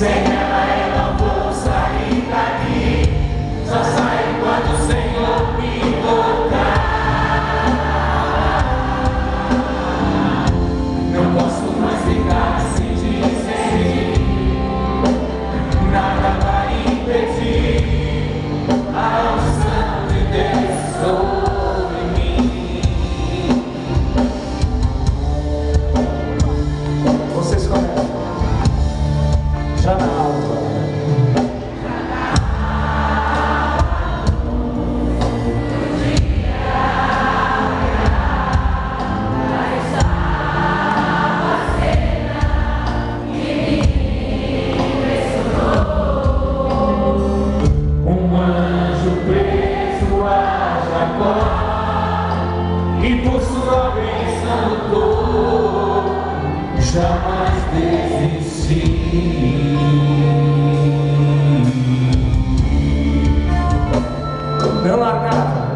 Say mão e por sua bênção dor jamais desisti. Meu largar.